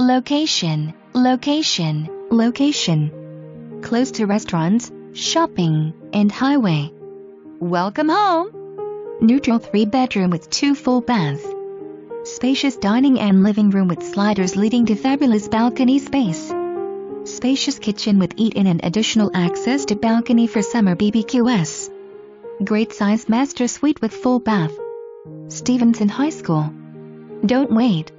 Location, location, location. Close to restaurants, shopping, and highway. Welcome home! Neutral 3 bedroom with 2 full baths. Spacious dining and living room with sliders leading to fabulous balcony space. Spacious kitchen with eat-in and additional access to balcony for summer BBQS. Great size master suite with full bath. Stevenson High School. Don't wait.